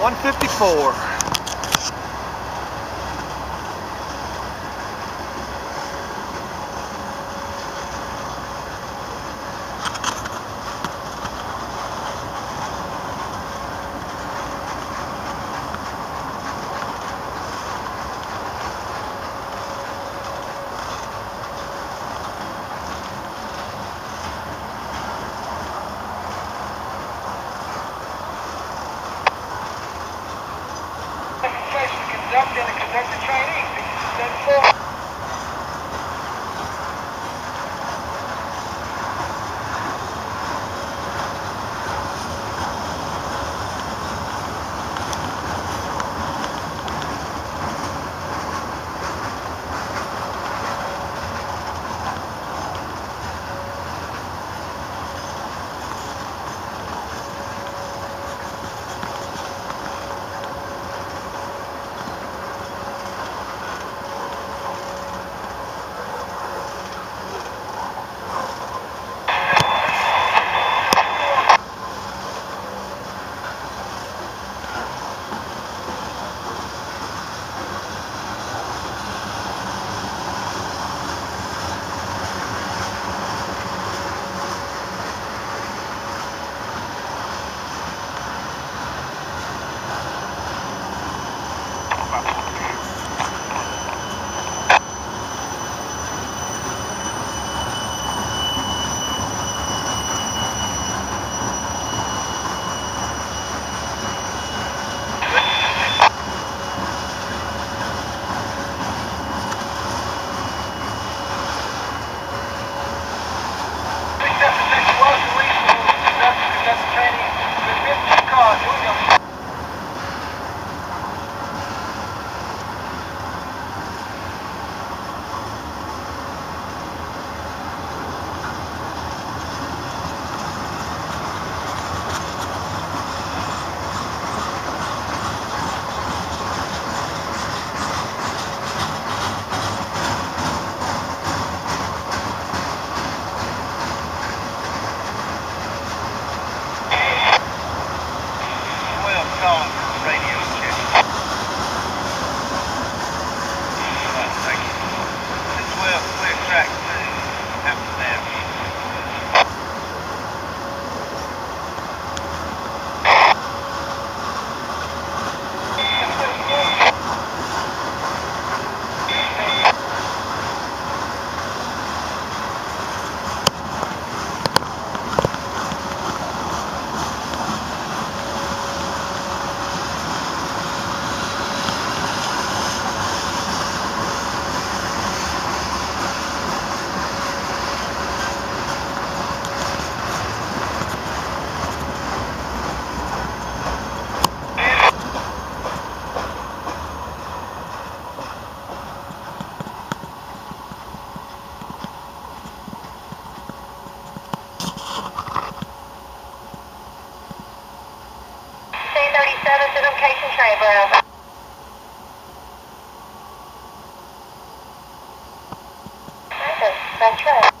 154. Stand forward. C-37 to location train, Bravo. That's, that's right.